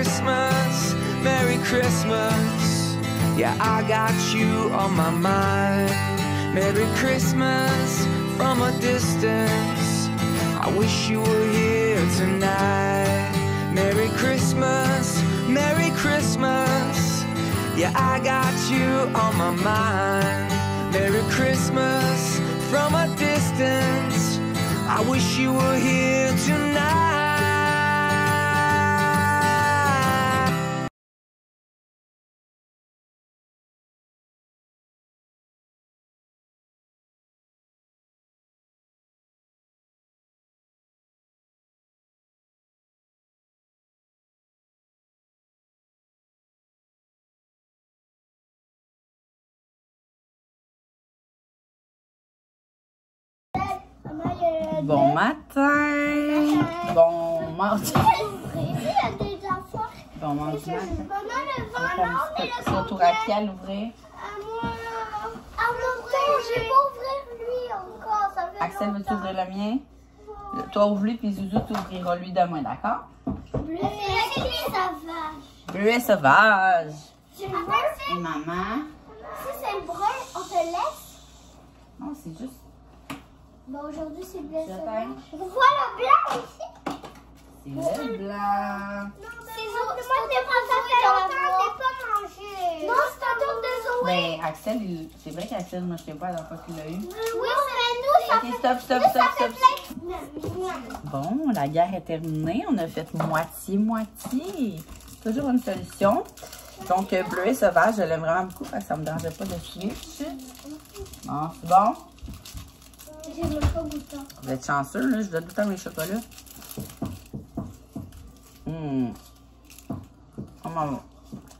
Christmas, Merry Christmas. Yeah, I got you on my mind. Merry Christmas from a distance. I wish you were here tonight. Merry Christmas, Merry Christmas. Yeah, I got you on my mind. Merry Christmas from a distance. I wish you were here tonight. Bon matin. Bon mardi. Bon mardi matin. Petit retour à pied à l'ouvrir. À moi. À mon tour, j'ai pas ouvert lui encore. Ça fait Axel, veux-tu ouvrir le mien? Le- Toi, ouvre-lui, puis Zouzou, tu ouvriras lui demain, d'accord? Bleu et ça sauvage. Je veux. Et maman? Si c'est le brun, on te laisse. Non, c'est juste... Bon, aujourd'hui, c'est va. Voilà, blanc ici. C'est le blanc. C'est Zo- moi, c'est pas ça fait longtemps, je l'ai pas mangé. Non, c'est un tour de Zoé. Ben, Axel, il- c'est vrai qu'Axel, moi, je sais pas la fois qu'il l'a eu. Oui, mais nous, ça Ok, stop, stop, nous, stop, ça stop. Bon, la guerre est terminée. On a fait moitié-moitié. Toujours une solution. Donc, euh, bleuet sauvage, je l'aime vraiment beaucoup parce que ça me dérangeait pas de switch. Bon, c'est bon. J'ai même pas goûté. Vous êtes chanceux, là. Je dois tout le temps mes chocolats. Hum. Oh, maman.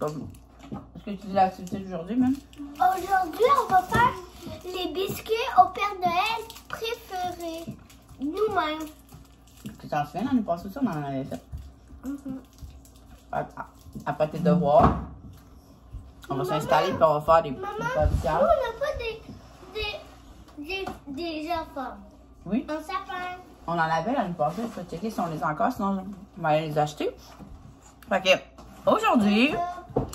Est-ce que tu dis l'activité d'aujourd'hui, même? Aujourd'hui, on va faire les biscuits au Père Noël préférés. Nous-mêmes. Tu t'en souviens, l'année passée aussi, on en avait fait? Après- Après tes devoirs, on va s'installer puis on va faire des Maman, des nous, pâtissières. on n'a pas des, des, enfants. Oui. Un sapin. On en avait l'année passée. Il faut checker si on les a encore, sinon on va aller les acheter. Fait que, aujourd'hui,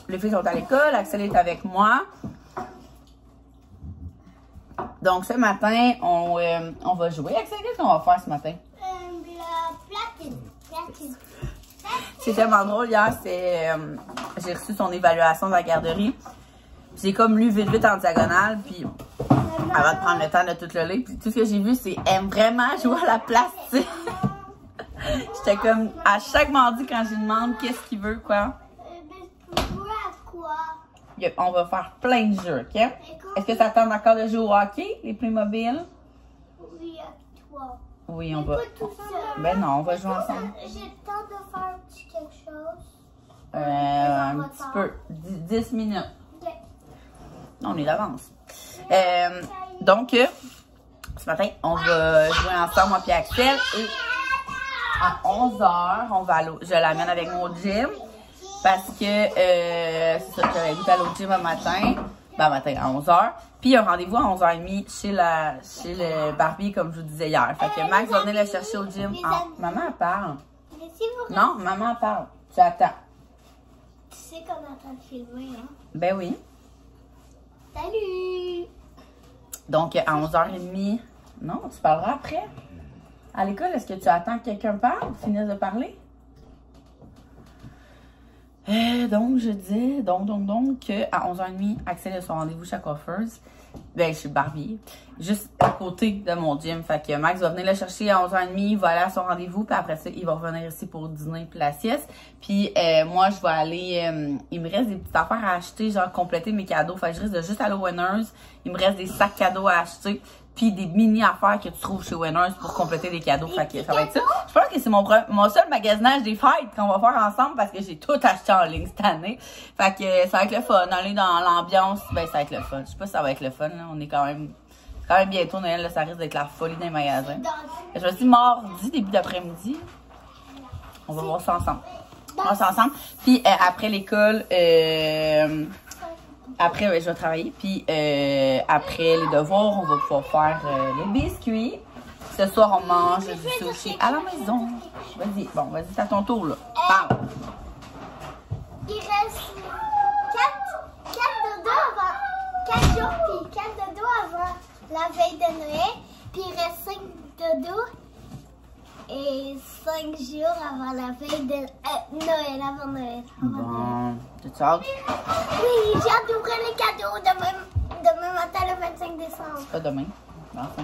les filles sont à l'école, Axel est avec moi. Donc, ce matin, on, euh, on va jouer. Axel, qu'est-ce qu'on va faire ce matin? Euh. C'est tellement drôle. Hier, c'est, euh, j'ai reçu son évaluation de la garderie. J'ai comme lu vite, vite en diagonale, puis avant de prendre le temps de tout le lire. Puis tout ce que j'ai vu, c'est aime vraiment jouer à la plastique. J'étais comme, à chaque mardi, quand je lui demande qu'est-ce qu'il veut, quoi, quoi? on va faire plein de jeux, OK? Est-ce que ça tente encore de jouer au hockey, les Playmobil? Oui, à toi. Oui, on va. Ben non, on va jouer ensemble. J'ai le temps de faire un petit quelque chose. Euh, un petit peu. 10 minutes. Ok. On est d'avance. Euh, donc, euh, ce matin, on va jouer ensemble, moi et Axel. Et à 11h, on va au- je l'amène avec mon gym. Parce que, euh, c'est ça, j'avais goûté à l'autre gym un matin. Ben, matin, à 11h. Puis, il y a un rendez-vous à 11h30 chez, la, chez le Barbie, comme je vous disais hier. Fait que Max va venir le chercher au gym. Ah, maman, elle parle. Non, maman, elle parle. Tu attends. Tu sais qu'on est en train de filmer, hein? Ben oui. Salut! Donc, à 11h30, non, tu parleras après. À l'école, est-ce que tu attends que quelqu'un parle, finisse de parler? Euh, donc, je dis, donc, donc, donc, que à 11h30, Axel a son rendez-vous chez la coiffeuse. Ben, chez Barbie. Juste à côté de mon gym. Fait que Max va venir le chercher à 11h30, il va aller à son rendez-vous, puis après ça, il va revenir ici pour dîner puis la sieste. Puis euh, moi, je vais aller, euh, il me reste des petites affaires à acheter, genre compléter mes cadeaux. Fait que je risque de juste aller au Winners. Il me reste des sacs cadeaux à acheter, puis des mini affaires que tu trouves chez Winners pour compléter les cadeaux. Fait que ça va être ça. Je pense que c'est mon, mon seul magasinage des fêtes qu'on va faire ensemble parce que j'ai tout acheté en ligne cette année. Fait que euh, ça va être le fun. Aller dans l'ambiance, ben ça va être le fun. Je sais pas si ça va être le fun, là. On est quand même, quand même bientôt Noël, là, ça risque d'être la folie les magasins. Je me dis mardi, début d'après-midi. On va voir ça ensemble. On va voir ça ensemble. Puis euh, après l'école, euh, après, je vais travailler. Puis euh, après les devoirs, on va pouvoir faire euh, les biscuits. Ce soir, on mange du sushi à la maison. Vas-y, bon, vas-y, c'est à ton tour, là. Parle. Il reste 4, 4 dodos avant. 4 jours, puis 4 dodos avant la veille de Noël. Puis il reste 5 dodos et 5 jours avant la veille de euh, Noël, avant Noël. Avant bon, tu te sors? Oui, j'ai hâte d'ouvrir les cadeaux demain, demain matin le 25 décembre. C'est pas demain, enfin.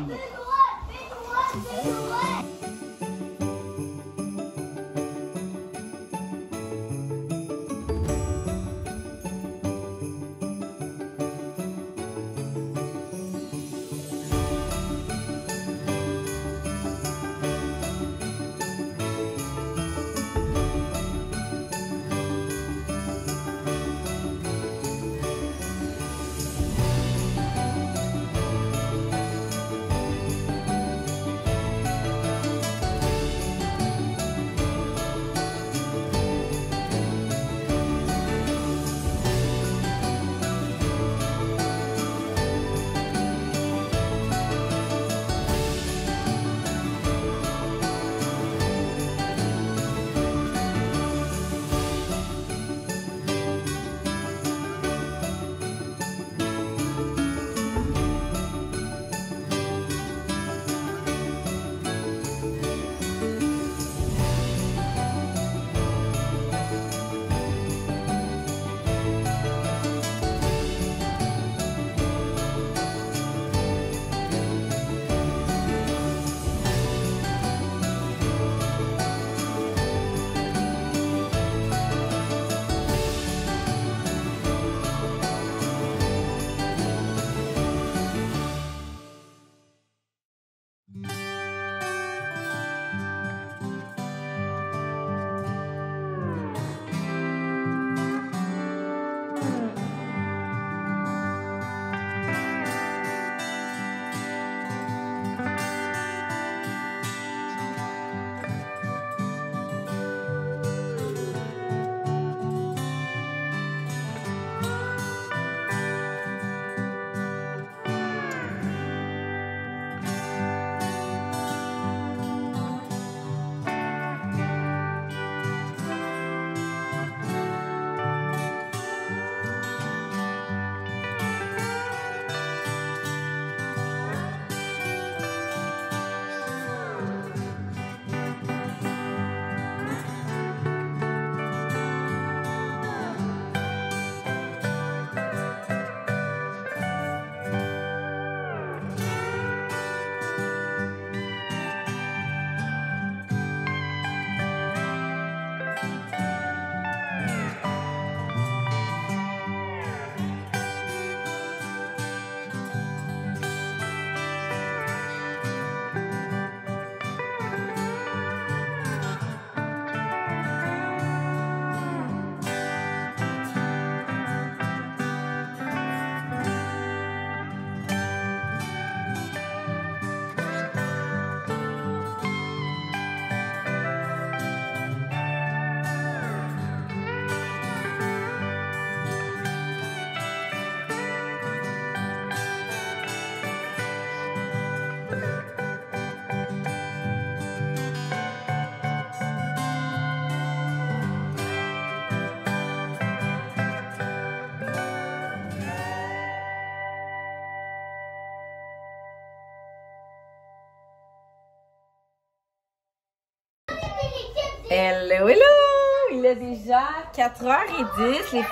Hello! Il est déjà 4h10. Les,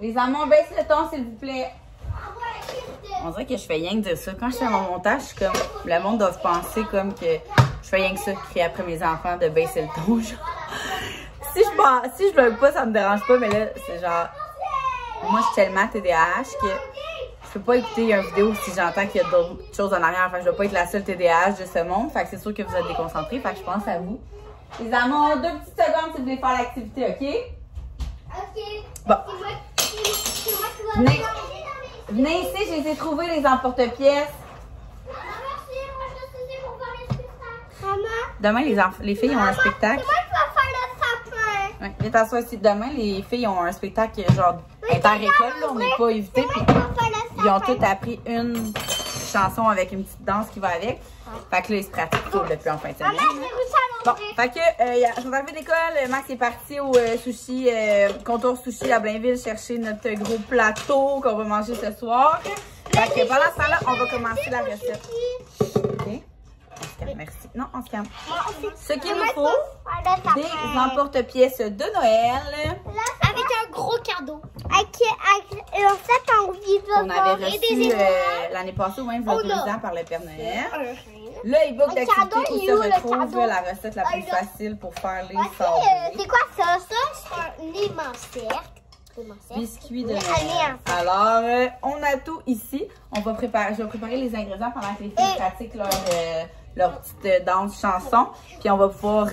les amants, baisse le ton, s'il vous plaît. On dirait que je fais rien que de ça. Quand je fais mon montage, je suis comme. Le monde doit penser comme que je fais rien que ça, crier après mes enfants de baisser le ton. Si je pas, si je pas, ça me dérange pas, mais là, c'est genre. Moi, je suis tellement TDAH que je peux pas écouter une vidéo si j'entends qu'il y a d'autres choses en arrière. Enfin, je dois pas être la seule TDAH de ce monde. Fait que c'est sûr que vous êtes déconcentrés. Fait que je pense à vous. Les amants, deux petites secondes si vous voulez faire l'activité, OK? Ok. Bon. C'est c'est Venez. regarder dans mes Venez ici, je les ai trouvés, les emporte-pièces. Maman, merci, moi je suis ici pour faire les spectacles. Maman, Demain, les, les filles ont un c'est spectacle. moi qui faire le sapin. Ouais, viens t'asseoir ici. Demain, les filles ont un spectacle genre inter-école, là. On n'est pas évité. C'est Puis moi qui va faire le sapin. ils ont toutes appris une chanson avec une petite danse qui va avec. Fait que là, ils se pratiquent tout depuis en fin de semaine. Maman, je vais vous Bon, fait que, euh, y a- sont arrivés d'école, Max est parti au euh, sushi, euh, contour sushi à Blainville chercher notre gros plateau qu'on va manger ce soir. Fait que pendant ce temps-là, on va commencer la recette. OK? On se calme, merci. Non, on se calme. Ce qu'il nous faut, Avec Des emporte-pièces de Noël Avec un gros cadeau. Avec, avec en fait, on vit qu'on avait reçu euh, l'année passée ou même Oh deux là. ans par le Père Noël. Le e-book Le d'activité où il se retrouve la recette la plus Ah, là. facile pour faire les Ok, euh, sablés. c'est quoi ça? Ça, c'est un immense cercle. Biscuits de Noël. Alors, euh, on a tout ici. On va préparer, je vais préparer les ingrédients pendant que les filles pratiquent leur, euh, leur petite euh, danse chanson. Puis on va pouvoir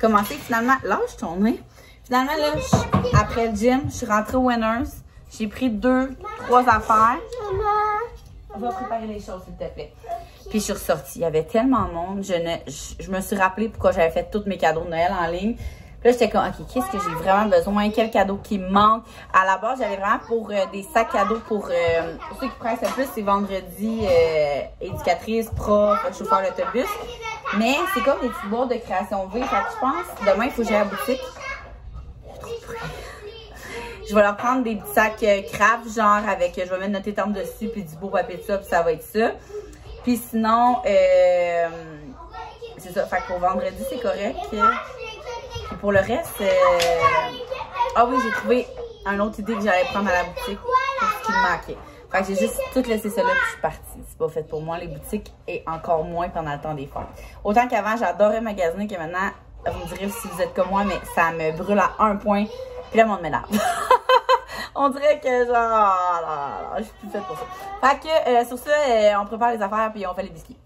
commencer. Finalement, lâche ton nez. Finalement, là, je- après le gym, je suis rentrée au Winners. J'ai pris deux, trois affaires. Va préparer les choses, s'il te plaît. Puis je suis ressortie. Il y avait tellement de monde. Je, ne, je, me suis rappelé pourquoi j'avais fait tous mes cadeaux de Noël en ligne. Puis là, j'étais comme, OK, qu'est-ce que j'ai vraiment besoin? Quel cadeau qui me manque? À la base, j'avais vraiment pour euh, des sacs cadeaux pour, euh, ceux qui pressent le plus, c'est vendredi, euh, éducatrice, prof, chauffeur d'autobus. Mais c'est comme des petits de création V. Fait que je pense, demain, il faut que à la boutique. Je vais leur prendre des petits sacs euh, craft, genre avec, je vais mettre notre étampe dessus, puis du beau papier de ça, puis ça va être ça. Puis sinon, euh, c'est ça. Fait que pour vendredi, c'est correct. Puis pour le reste, euh, ah oui, j'ai trouvé une autre idée que j'allais prendre à la boutique pour ce qui me manquait. Fait que j'ai juste tout laissé ça là, puis je suis partie. C'est pas fait pour moi, les boutiques, et encore moins pendant le temps des fêtes. Autant qu'avant, j'adorais magasiner, que maintenant, vous me direz si vous êtes comme moi, mais ça me brûle à un point. Puis là, mon m'énerve. On dirait que genre, ah là, là, je suis plus faite pour ça. Fait que euh, sur ça, euh, on prépare les affaires puis on fait les biscuits.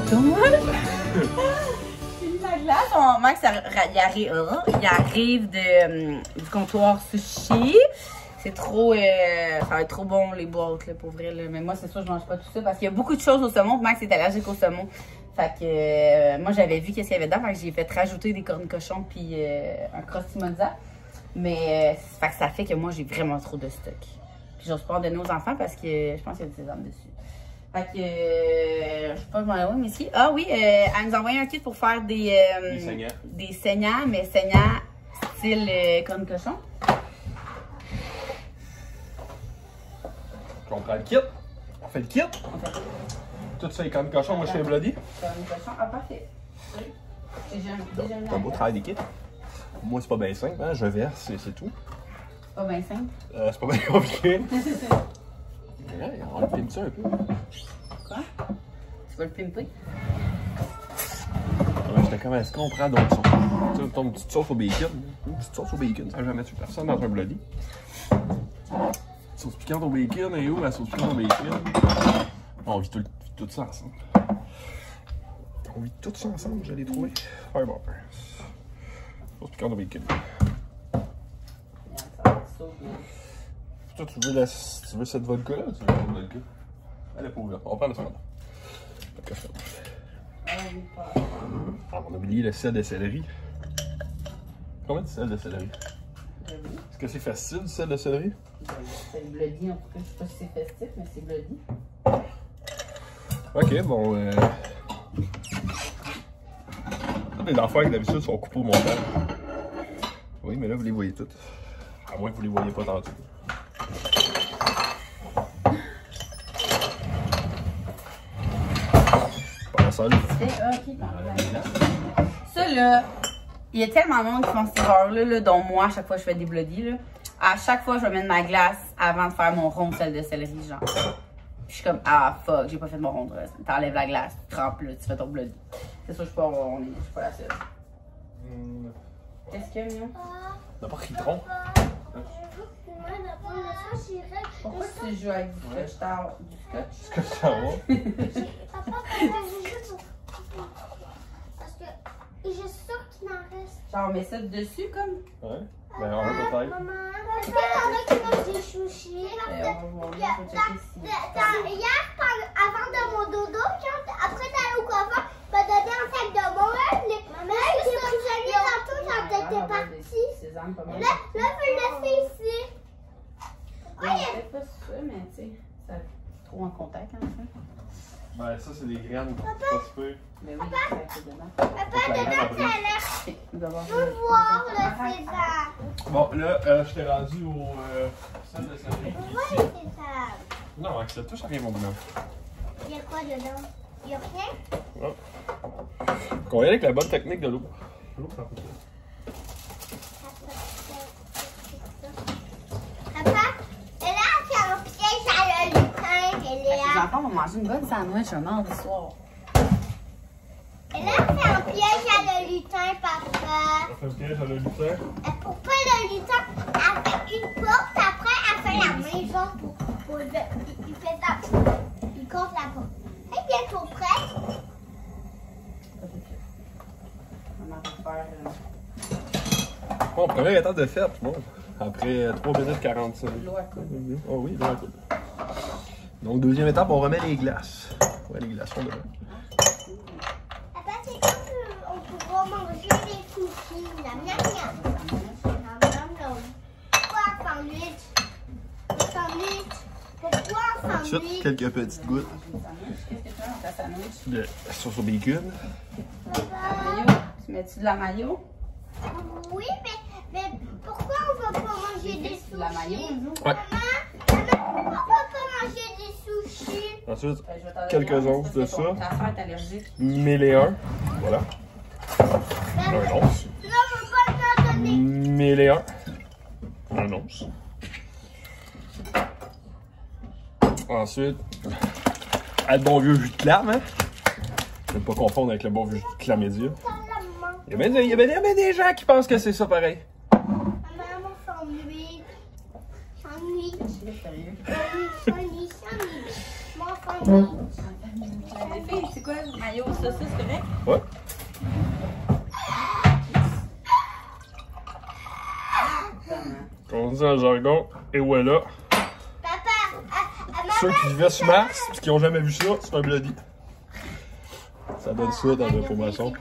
La glace, on- Max, il arri- il arrive, euh, il arrive de, hum, du comptoir sushi. C'est trop, euh, ça va être trop bon les boîtes, là, pour vrai. Là. Mais moi, c'est sûr, je mange pas tout ça parce qu'il y a beaucoup de choses au saumon. Max est allergique au saumon. Fait que euh, moi, j'avais vu qu'est-ce qu'il y avait dedans. Fait que j'ai fait rajouter des cornes cochon puis euh, un crusty mozza. Mais euh, fait que ça fait que moi, j'ai vraiment trop de stock. Puis j'ose pas en donner aux enfants parce que je pense qu'il y a du sésame dessus. Fait que, euh, je sais pas, je m'en ai où, mais ici. Ah oui, euh, elle nous a envoyé un kit pour faire des, euh, Des saignants. des saignants, mais saignants style euh, corne cochon. On prend le kit. On fait le kit. On fait Tout ça est comme cochon, moi je fais bloody. corne cochon. Ah, parfait. J'ai déjà- un beau travail d'équipe. moi, c'est pas bien simple, hein. Je verse et c'est tout. Pas bien simple. C'est pas bien compliqué. Ouais, on le filme ça un peu. Quoi? Tu veux le pimper? Ouais, j'étais comme, est-ce qu'on prend d'autres sauces? Tu sais, ton petite sauce au bacon. Une petite sauce au bacon, ça n'a jamais tué personne dans un bloody. Sauce piquante au bacon, et où la sauce piquante au bacon? On vit tout, tout ça ensemble. On vit tout ça ensemble, je l'ai trouvé. Fireball. Sauce piquante au bacon. Yeah, ça va être so good. Toi, tu veux, la, tu veux cette vodka-là ou tu veux cette vodka? Elle est pas ouverte. On. Ah oui, pas. Ah, on a oublié le sel de céleri. Combien de sel de céleri? Est-ce que c'est facile, du sel de céleri? C'est le bloody, en tout cas. Je sais pas si c'est festif, mais c'est bloody. Ok, bon. Euh... Toutes les affaires que d'habitude sont coupées au montage. Oui, mais là, vous les voyez toutes. À moins que vous les voyez pas tantôt. Bon, ça, là. Il y a tellement de monde qui font cette erreur-là, là, dont moi, à chaque fois que je fais des bloodies, là. À chaque fois, je vais mettre ma glace avant de faire mon rond de sel de céleri, genre. Puis je suis comme, ah fuck, j'ai pas fait mon rond de. T'enlèves la glace, tu trempes là, tu fais ton bloody. C'est ça, je suis pas, on est, je suis pas la seule. Hmm, Qu'est-ce qu'il y a, Mignon? On n'a pas citron. Pourquoi tu joues avec du scotch? T'as du scotch? Est-ce que ça va? Papa, parce que je suis sûre qu'il m'en reste. Genre, on met ça dessus, comme? Ouais. Ben, on va peut-être. Maman, est-ce qu'il y en a qui mangent des sushis? Ben, on va voir, là, faut checker si. Hier, par- avant de mon dodo, quand, après d'aller au coiffeur, il m'a donné un sac de meubles. Là, j'ai prisonnier dans tout quand t'étais parti. Sésame, pas mal. Là, là, je vais le laisser ici. Ouais, peut-être pas ça, mais tu sais, ça trop en contact, fait. Ben, ça, c'est des graines. Pas super. Mais oui, ça. Papa, dedans, ça a l'air. Ok, on va voir. Je veux voir le sésame. Bon, là, euh, je t'ai rendu au euh, sel de. Je vois le sésame. Non, touche à rien, mon bonhomme. Il y a quoi dedans? Il y a rien? Qu'on y avec la bonne technique de l'eau. L'eau, ça fait Papa, et là, c'est un piège à le lutin, et Les enfants vont manger une bonne sandwich un mardi soir. Et là, c'est un piège à le lutin, papa. Ça fait un piège à le lutin? Et pour pas le lutin, elle fait une porte, après, elle fait la maison pour, pour le, il, fait ça. Il compte la porte. Elle est bientôt faire. euh, Bon, première étape de fête, bon. Après euh, 3 minutes 45. L'eau à. Oh oui, la coupe. Donc, deuxième étape, on remet les glaces. Ouais, les glaçons dedans. Papa, c'est quand on pourra manger des cookies. La miam miam. Miam miam miam. Pourquoi sandwich? Sandwichs. Pourquoi un Ensuite, quelques petites gouttes de sauce au bacon. Papa. Tu mets-tu de la mayo? Oui, mais, mais pourquoi on va pas manger des De la mayo, sushis? nous? Ouais. Maman, maman, pourquoi on va pas manger des sushis? Ensuite, Ben, Quelques onces de ça. Mille et un. Voilà. Un once. Mille et un. Un once. Ensuite, à bon vieux jus de clame, hein? Ne pas confondre avec le bon vieux jus de clamédia. Il y a bien des, il y a bien des gens qui pensent que c'est ça pareil. Maman, mon sandwich. Sandwich. C'est sérieux. Sandwich, sandwich, sandwich. C'est quoi? Ça, ça, c'est correct? Ouais. Comme on dit en jargon, et voilà. Papa, ah, ah, Ceux qui vivaient sur Mars, pis qui ont jamais vu ça, c'est un bloody. Ça donne ça dans l'information.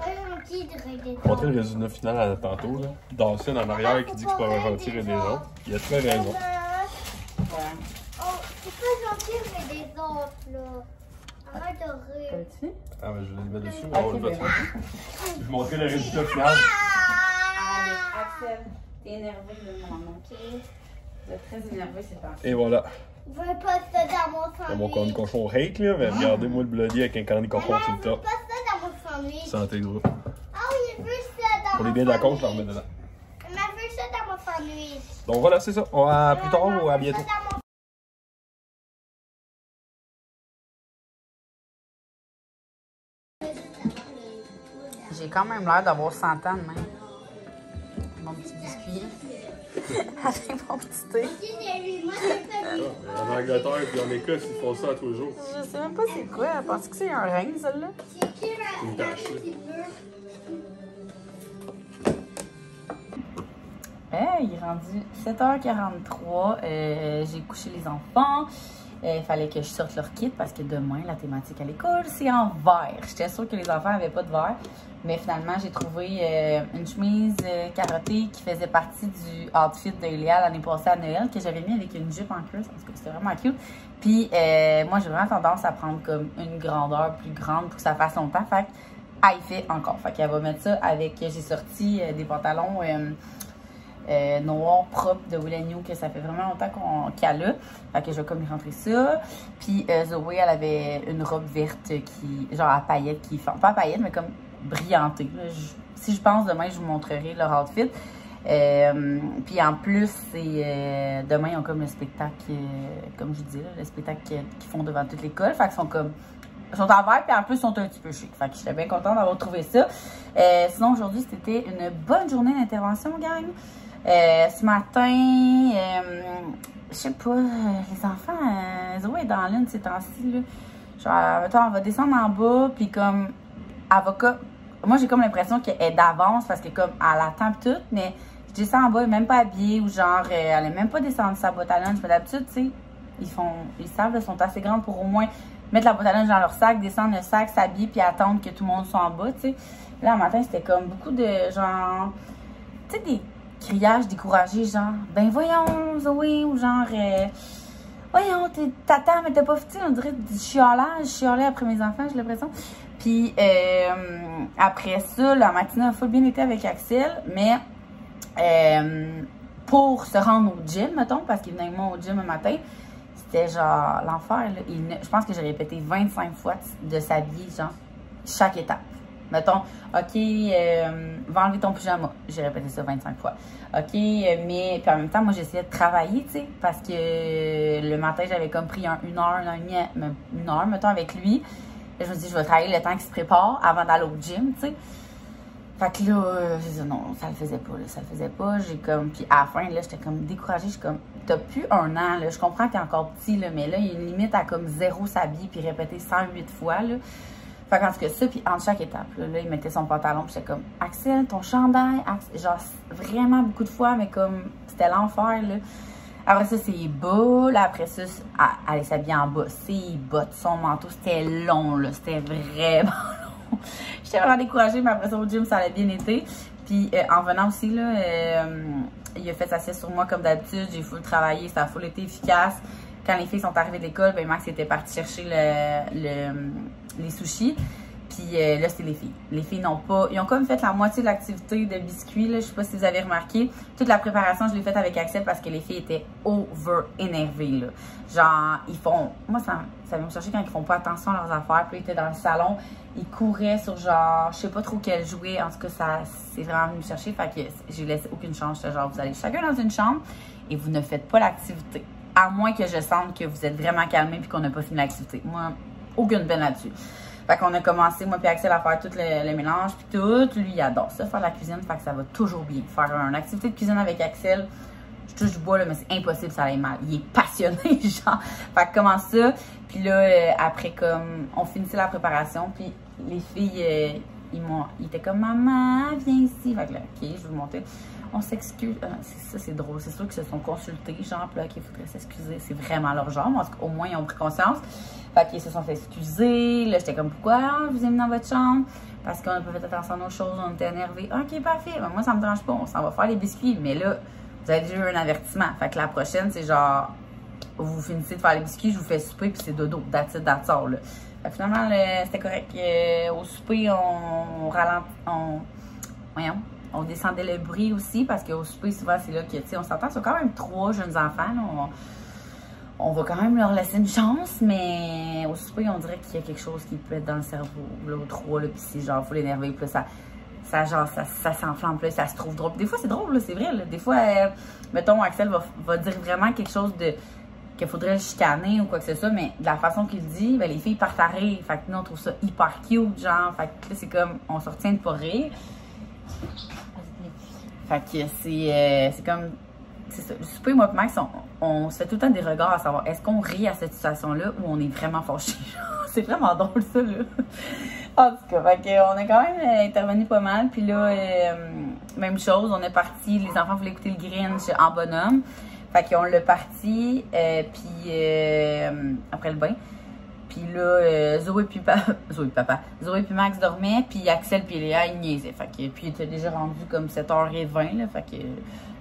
Montrer le résultat final à tantôt. Là. Dawson en arrière qui dit que c'est pas un tirer des autres. Il a très raison. Ouais. C'est pas gentil régler des autres, là. Arrête de rire. Ah, ben je vais le mettre dessus. Ok, on va le ben. Je vais montrer le résultat final. Allez, Ah! Axel, t'es énervé, là, maman. Ok. Vous êtes très énervé, c'est parti. Et voilà. Je veux pas ça dans mon C'est sandwich. mon cornet de cochon hate, là. Mais regardez-moi le bloody avec un cornet de cochon Maman, sur je le veux top. pas ça dans mon sandwich. Santé, gros. Ah oui, je veux ça dans Pour les mon biens d'accord, je la remets dedans. sandwich. Donc voilà, c'est ça. On va à plus tard ou à bientôt? Quand même l'air d'avoir 100 ans de même. Mon petit biscuit. Avec mon petit thé. Fait En Angleterre et en Écosse, ils font ça tous les jours. Je sais même pas c'est quoi. Elle pense que c'est un rein, celle-là? C'est Une peu? Hey, il est rendu 7h43. Euh, j'ai couché les enfants. Euh, Il fallait que je sorte leur kit parce que demain, la thématique à l'école, c'est en vert. J'étais sûre que les enfants n'avaient pas de vert. Mais finalement, j'ai trouvé euh, une chemise euh, carottée qui faisait partie du outfit de Léa l'année passée à Noël, que j'avais mis avec une jupe en cuir. Parce que c'était vraiment cute. Puis, euh, moi, j'ai vraiment tendance à prendre comme une grandeur plus grande pour que ça fasse longtemps. Fait ah, il fait encore. Fait qu'elle va mettre ça avec. J'ai sorti euh, des pantalons. Euh, noir propre de Will You que ça fait vraiment longtemps qu'on qu'elle a. Fait que je vais comme lui rentrer ça. Puis euh, Zoé, elle avait une robe verte qui, genre à paillettes, qui fait, pas à paillettes, mais comme brillantée. si je pense demain, je vous montrerai leur outfit. Euh, puis en plus, c'est demain, ils ont comme le spectacle, comme je dis, le spectacle qu'ils font devant toute l'école. Fait qu'ils sont comme sont en vert, puis en plus, sont un petit peu chic. Fait que j'étais bien contente d'avoir trouvé ça. Euh, sinon, aujourd'hui, c'était une bonne journée d'intervention, gang. Euh, ce matin, euh, je sais pas, les enfants, Zoé est dans l'une ces temps-ci, là. Genre, mettons, elle va descendre en bas, puis comme, comme... Moi, j'ai comme l'impression qu'elle est d'avance, parce que comme, elle attend tout, mais je descends en bas, elle est même pas habillée, ou genre, elle est même pas descendue sa boîte à lunch. Mais d'habitude, tu sais, ils font, ils savent, elles sont assez grandes pour au moins mettre la boîte à lunch dans leur sac, descendre le sac, s'habiller, puis attendre que tout le monde soit en bas, tu sais. Là, un matin, c'était comme beaucoup de genre, tu sais, des criages découragés, genre, ben voyons, Zoé, ou genre, euh, voyons, t'attends, mais t'as pas fait, on dirait du chiolage, chiolais après mes enfants, j'ai l'impression. Puis euh, après ça, la matinée a full bien été avec Axel, mais euh, pour se rendre au gym, mettons, parce qu'il venait avec moi au gym le matin, c'était genre l'enfer. Je pense que j'ai répété 25 fois de s'habiller, genre, chaque étape. Mettons, OK, euh, va enlever ton pyjama. J'ai répété ça 25 fois. OK, euh, mais puis en même temps, moi, j'essayais de travailler, tu sais, parce que le matin, j'avais comme pris un- une heure, une heure, mettons, avec lui. Et je me dis, je vais travailler le temps qu'il se prépare avant d'aller au gym, tu sais. Fait que là, euh, j'ai dit non, ça le faisait pas, là, ça le faisait pas. J'ai comme, puis à la fin, là, j'étais comme découragée. Je suis comme, t'as plus un an, là. Je comprends que t'es encore petit, là, mais là, il y a une limite à comme zéro s'habiller puis répéter 108 fois, là. Fait qu'en tout cas, ça, puis entre chaque étape, là, là, il mettait son pantalon, puis j'étais comme, Axel, ton chandail, Axel, genre, vraiment beaucoup de fois, mais comme, c'était l'enfer, là. Après ça, ses bas. Là, après ça, c'est- elle s'habiller en bas. Ses bottes, son manteau, c'était long, là. C'était vraiment. J'étais vraiment découragée, mais après ça, au gym, ça allait bien été. Puis, euh, en venant aussi, là, euh, il a fait sa sieste sur moi comme d'habitude. J'ai full travaillé, ça a full été efficace. Quand les filles sont arrivées de l'école, ben Max était parti chercher le, le- les sushis. Puis euh, là, c'est les filles. Les filles n'ont pas. Ils ont comme fait la moitié de l'activité de biscuits. Là. Je sais pas si vous avez remarqué. Toute la préparation, je l'ai faite avec Axel parce que les filles étaient over énervées. Là. Genre, ils font. Moi, ça, ça vient me chercher quand ils font pas attention à leurs affaires. Puis ils étaient dans le salon. Ils couraient sur genre, je sais pas trop quel jouet. En tout cas, ça c'est vraiment venu me chercher. Fait que j'ai laissé aucune chance. Genre, vous allez chacun dans une chambre et vous ne faites pas l'activité. À moins que je sente que vous êtes vraiment calmé puis qu'on n'a pas fini l'activité. Moi, aucune peine là-dessus. Fait qu'on a commencé, moi puis Axel, à faire tout le, mélange puis tout. Lui, il adore ça, faire la cuisine. Fait que ça va toujours bien. Faire une activité de cuisine avec Axel, je touche du bois, là, mais c'est impossible, ça aille mal. Il est passionné, genre. Fait que comment ça? Puis là, euh, après, comme, on finissait la préparation, puis les filles, euh, ils m'ont, ils étaient comme, maman, viens ici. Fait que là, ok, je vais vous montrer. On s'excuse. C'est- ça, c'est drôle. C'est sûr qu'ils se sont consultés, genre, là, qu'il faudrait s'excuser. C'est vraiment leur genre. mais en tout cas, au moins, ils ont pris conscience. Fait qu'ils se sont fait excuser. Là, j'étais comme, pourquoi vous mis dans votre chambre? Parce qu'on n'a pas fait attention à nos choses, on était énervés. Ok, parfait. Moi, ça me dérange pas. On s'en va faire les biscuits. Mais là, vous avez déjà eu un avertissement. Fait que la prochaine, c'est genre, vous finissez de faire les biscuits, je vous fais souper, puis c'est dodo. That's it, là. Finalement, le- c'était correct. Euh, au souper, on, on ralent- on, voyons, on descendait le bruit aussi, parce qu'au souper, souvent, c'est là que, tu sais, on s'entend, c'est quand même trois jeunes enfants. On, va quand même leur laisser une chance, mais au souper, on dirait qu'il y a quelque chose qui peut être dans le cerveau, là, trois, là, puis c'est genre, faut l'énerver, puis ça, ça genre, ça, s'enflamme, puis là, ça se trouve drôle. Des fois, c'est drôle, c'est vrai. Des fois, euh, mettons, Axel va, va dire vraiment quelque chose de qu'il faudrait chicaner ou quoi que ce soit, mais de la façon qu'il dit, ben, les filles partent à rire. Fait que nous, on trouve ça hyper cute, genre. Fait que là, c'est comme, on se retient de pas rire. Fait que c'est euh, comme. Ça. Le moi et Max, on, se fait tout le temps des regards à savoir est-ce qu'on rit à cette situation-là ou on est vraiment fâché. c'est vraiment drôle, ça, là. En tout cas, fait on a quand même euh, intervenu pas mal. Puis là, euh, même chose, on est parti. Les enfants voulaient écouter le Grinch en bonhomme. Fait qu'on l'a parti. euh, puis après le bain. Puis là, euh, Zoé puis Zoé papa, Zoé puis Max dormaient, puis Axel puis Léa, ils niaisaient. Fait que, puis il était déjà rendu comme 7h20, là, fait que,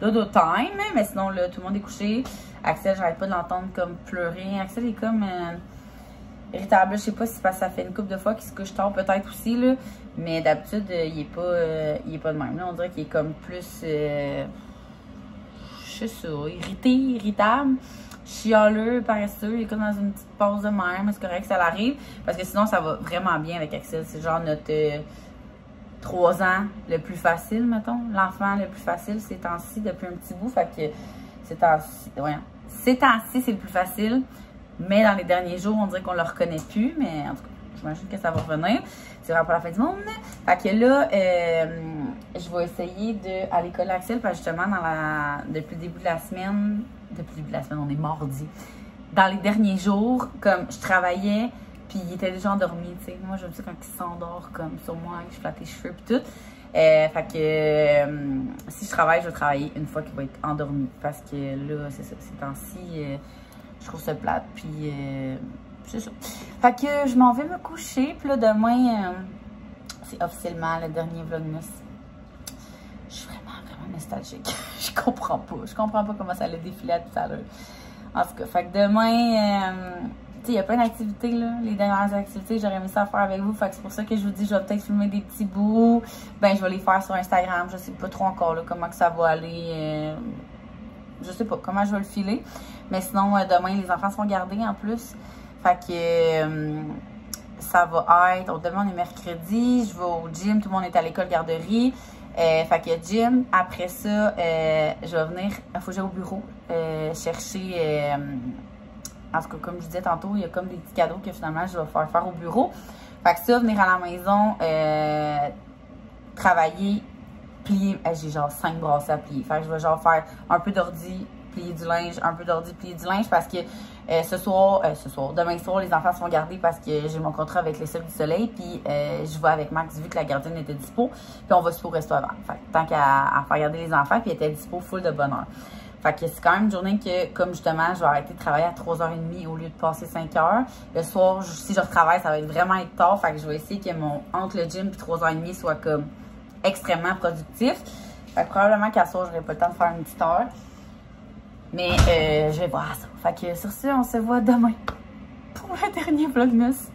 dodo time, hein, mais sinon, là, tout le monde est couché. Axel, j'arrête pas de l'entendre comme pleurer. Axel est comme euh, irritable, je sais pas si ça fait une couple de fois qu'il se couche tard, peut-être aussi, là, mais d'habitude, euh, il est pas, euh, il est pas de même, là. On dirait qu'il est comme plus, irrité, irritable chialeux, paresseux, il est comme dans une petite pause de mer, mais c'est correct, ça l'arrive. Parce que sinon, ça va vraiment bien avec Axel. C'est genre notre euh, 3 ans le plus facile, mettons. L'enfant le plus facile ces temps-ci depuis un petit bout. Fait que ces temps-ci, ouais, ces temps-ci, c'est le plus facile. Mais dans les derniers jours, on dirait qu'on le reconnaît plus. Mais en tout cas, j'imagine que ça va revenir. C'est vraiment pas la fin du monde. Fait que là, euh, je vais essayer de à l'école Axel, parce justement, dans la, depuis le début de la semaine, depuis le début de la semaine, on est mardi. Dans les derniers jours, comme je travaillais, puis il était déjà endormi, tu sais. Moi, j'aime ça quand il s'endort comme sur moi, que je flatte les cheveux, puis tout. Euh, fait que euh, si je travaille, je vais travailler une fois qu'il va être endormi. Parce que là, c'est ça, ces temps-ci, euh, je trouve ça plate, puis c'est ça. Fait que je m'en vais me coucher, puis là, demain, c'est officiellement le dernier Vlogmas. Je suis vraiment, vraiment nostalgique. je comprends pas. Je comprends pas comment ça allait défiler à tout à l'heure. En tout cas, fait que demain, euh, tu sais, il y a plein d'activités, là. Les dernières activités, j'aurais aimé ça faire avec vous. Fait que c'est pour ça que je vous dis, je vais peut-être filmer des petits bouts. Ben, je vais les faire sur Instagram. Je sais pas trop encore, là, comment que ça va aller. euh, je sais pas comment je vais le filer. Mais sinon, euh, demain, les enfants seront gardés en plus. Fait que ça va être. Demain, on est mercredi. Je vais au gym. Tout le monde est à l'école garderie. Euh, fait que gym. Après ça, euh, je vais venir. Il au bureau euh, chercher. euh, en tout cas, comme je disais tantôt, il y a comme des petits cadeaux que finalement je vais faire faire au bureau. Fait que ça, venir à la maison, travailler, plier. J'ai genre 5 brassées à plier. Fait que je vais genre faire un peu d'ordi, plier du linge, un peu d'ordi, plier du linge parce que euh, ce soir, euh, ce soir, demain soir, les enfants sont gardés parce que j'ai mon contrat avec les Seuls du Soleil. Puis euh, je vais avec Max vu que la gardienne était dispo. Puis on va se au resto avant. Fait que tant qu'à faire garder les enfants, puis elle était dispo full de bonheur. Fait que c'est quand même une journée que, comme justement, je vais arrêter de travailler à 3h30 au lieu de passer 5h. Le soir, si je retravaille, ça va être vraiment être tard. Fait que je vais essayer que mon entre le gym et 3h30 soit comme extrêmement productif. Fait que probablement qu'à soir, j'aurai pas le temps de faire une petite heure. Mais euh, je vais voir ça. Fait que sur ce, on se voit demain pour le dernier vlogmas.